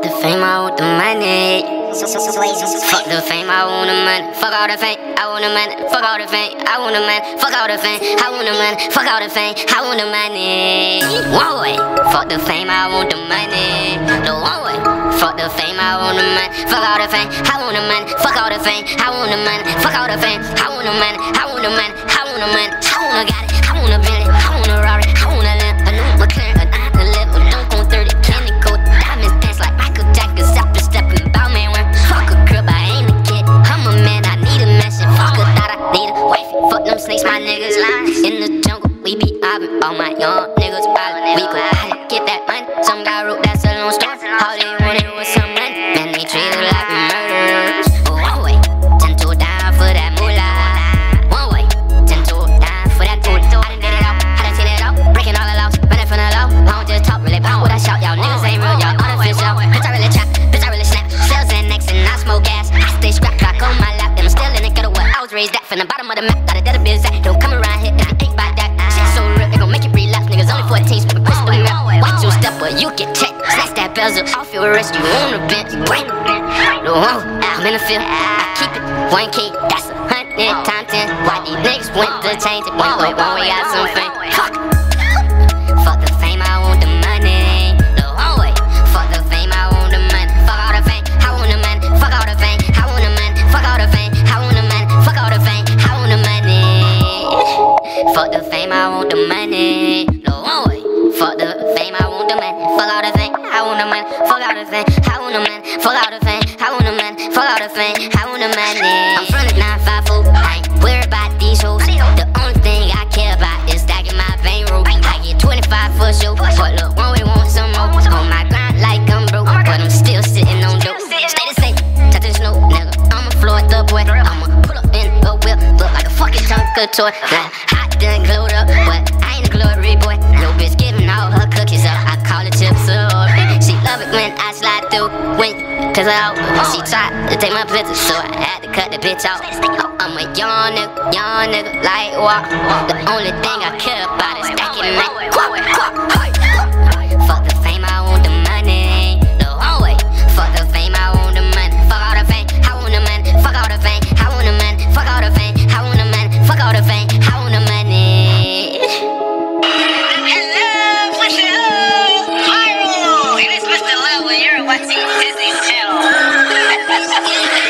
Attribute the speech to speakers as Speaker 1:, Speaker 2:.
Speaker 1: The fame, I want the money. Fuck the fame, I want the money. Fuck all the fame, I want the money. Fuck all the fame, I want the money. Fuck all the fame, I want the money. Fuck all the fame, I want the money. One way. Fuck the fame, I want the money. The one way. Fuck the fame, I want the money. Fuck all the fame, I want the money. Fuck all the fame, I want the money. Fuck all the fame, I want the money. I want the money, I want the money. I wanna got I wanna Bentley, I wanna Rari, I wanna all my young niggas wildin'. We go and get that money. Some guy wrote that sell on store. All they wanted was some money. Man, they treat it like murderers. One way, ten to die for that moolah. One way, ten to die for that moolah. I done did it all, I done seen it all. Breaking all the laws, running from the law. I don't just talk, really pound what I shout. Y'all niggas ain't real, y'all unofficial. Bitch, I really trap, bitch, I really snap. Sales and X and I smoke gas. I stay scrap, clock on my lap. And I'm still in the ghetto where I was raised at. From the bottom of the map, got a dead biz at. Don't come only 14, spit crystal map. Watch your step, or you get checked. Snatch that bezel off your wrist, you on the bench. Wait, no, I'm in the field. I keep it 1K, that's a hundred times 10. Why these niggas went to change it? One way, one way, got some fame. Fuck Fuck the fame, I want the money. One way. Fuck the fame, I want the money. Fuck all the fame, I want the money. Fuck all the fame, I want the money. Fuck all the fame, I want the money. Fuck all the fame, I want the money. Of toy. Hot done glowed up, but I ain't a glory boy. No bitch giving all her cookies up. I call it chips or She love it when I slide through. When Cause I She tried to take my picture, so I had to cut the bitch out. I'm a young nigga, young nigga, like walk. The only thing I care about is stacking that. watching Disney Channel.